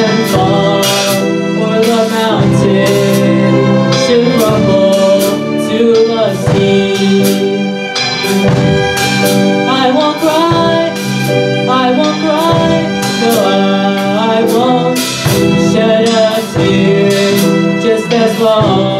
and Or the to to the sea. I won't cry, I won't cry No, I won't shed a tear Just as long